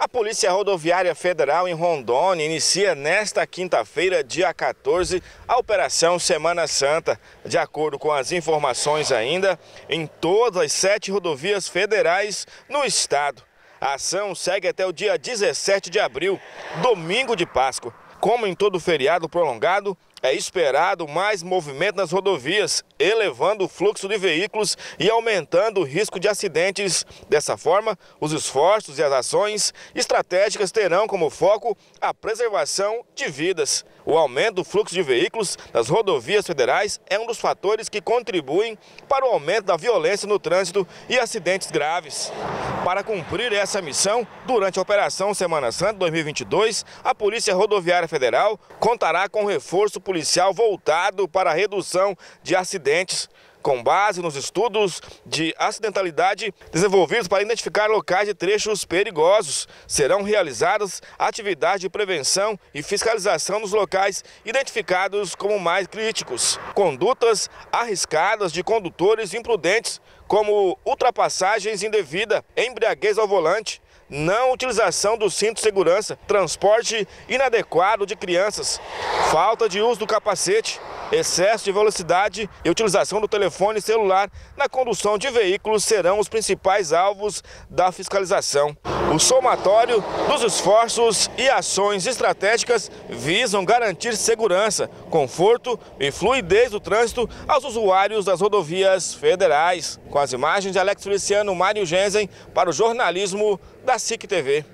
A Polícia Rodoviária Federal em Rondônia inicia nesta quinta-feira, dia 14, a Operação Semana Santa. De acordo com as informações ainda, em todas as sete rodovias federais no estado. A ação segue até o dia 17 de abril, domingo de Páscoa. Como em todo feriado prolongado, é esperado mais movimento nas rodovias, elevando o fluxo de veículos e aumentando o risco de acidentes. Dessa forma, os esforços e as ações estratégicas terão como foco a preservação de vidas. O aumento do fluxo de veículos nas rodovias federais é um dos fatores que contribuem para o aumento da violência no trânsito e acidentes graves. Para cumprir essa missão, durante a Operação Semana Santa 2022, a Polícia Rodoviária Federal contará com reforço policial voltado para a redução de acidentes, com base nos estudos de acidentalidade desenvolvidos para identificar locais de trechos perigosos. Serão realizadas atividades de prevenção e fiscalização nos locais identificados como mais críticos. Condutas arriscadas de condutores imprudentes, como ultrapassagens indevida, embriaguez ao volante, não utilização do cinto de segurança, transporte inadequado de crianças, falta de uso do capacete, excesso de velocidade e utilização do telefone celular na condução de veículos serão os principais alvos da fiscalização. O somatório dos esforços e ações estratégicas visam garantir segurança, conforto e fluidez do trânsito aos usuários das rodovias federais. Com as imagens de Alex Feliciano, Mário Genzen, para o jornalismo da SIC TV.